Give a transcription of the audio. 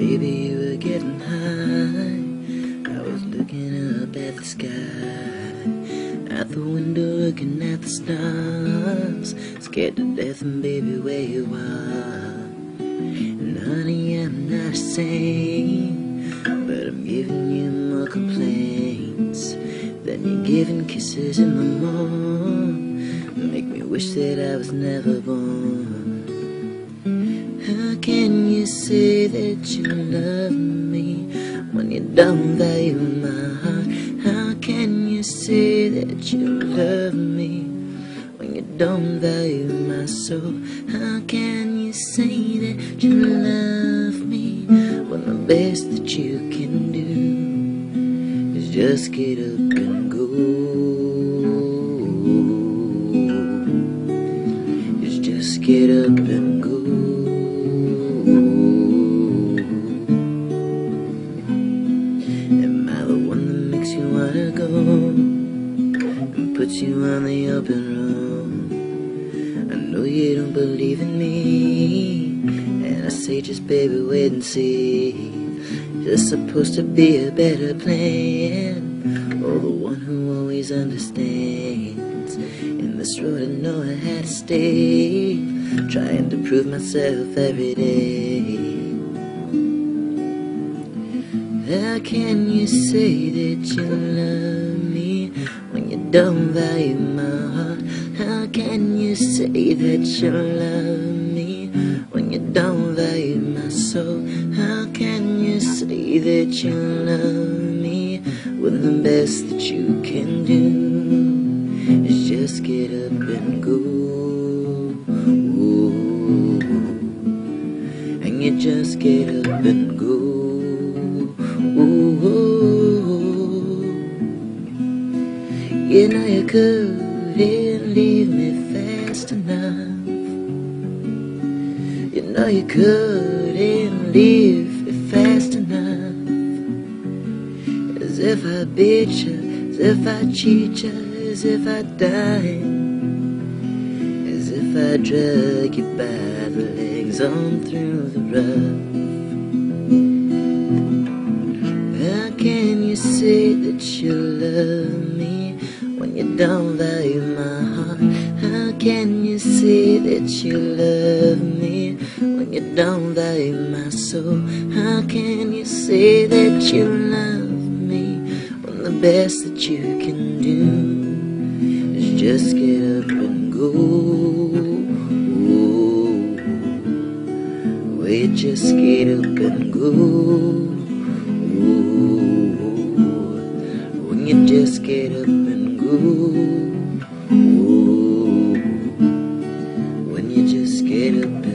Baby, you were getting high. I was looking up at the sky. Out the window, looking at the stars. Scared to death, and baby, where you are. And honey, I'm not ashamed. But I'm giving you more complaints than you're giving kisses in the morning. Make me wish that I was never born. How can you say that you love me when you don't value my heart? How can you say that you love me when you don't value my soul? How can you say that you love me when the best that you can do is just get up and go? Is just get up and go. And puts you on the open road? I know you don't believe in me, and I say just baby wait and see. There's supposed to be a better plan, or the one who always understands. In this road I know I had to stay, trying to prove myself every day. How can you say that you love me when you don't value my heart? How can you say that you love me when you don't value my soul? How can you say that you love me when the best that you can do is just get up and go? And you just get up and go. You know you couldn't leave me fast enough. You know you couldn't leave me fast enough. As if I beat you, as if I cheat you, as if I die, As if I drag you by the legs on through the rough. How can you say that you love me when you don't value my heart? How can you say that you love me when you don't value my soul? How can you say that you love me when the best that you can do is just get up and go? We just get up and go. When you just get up and go. When you just get up